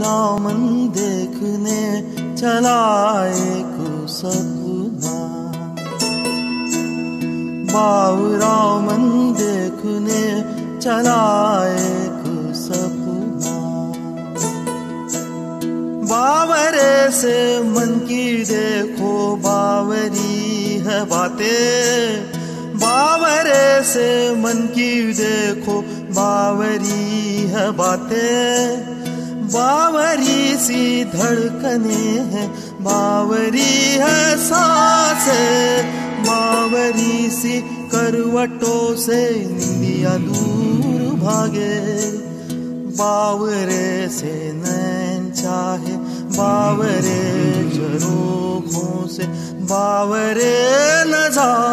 रामन देखने चला एक सपना। रामन देखने चला एक सपना। बावरे से मन की देखो बावरी है बातें। बावरे से मन की देखो बावरी है बातें। बावरी सी धड़कने हैं। बावरी है सांसे। बावरी सी करवटों से निंदिया दूर भागे। बावरे से नैन चाहे। बावरे चरोखों से बावरे नजारों